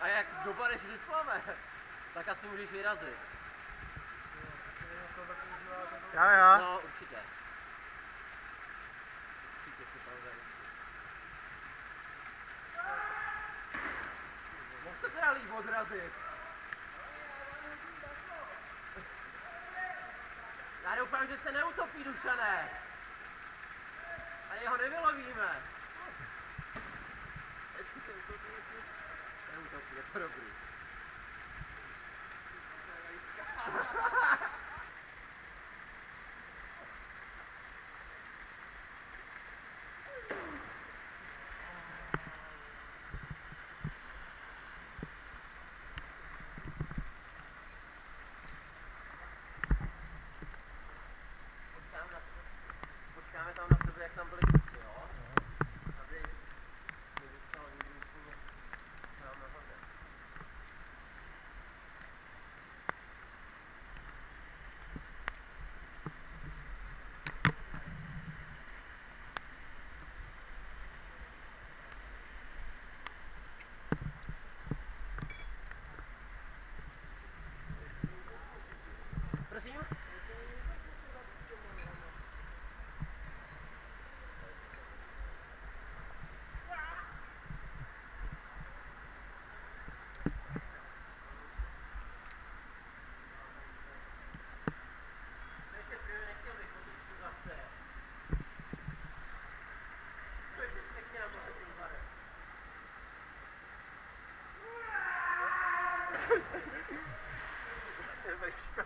A jak dopadeš rychlové, tak asi můžeš vyrazit. Jo, jo. No, určitě. Určitě si tam. Mohl se teda líp odrazit. Já doufám, že se neutopí dušané. A jeho nevylovíme. Acho que isso é o que aqui. É um toque para abrir. There we go.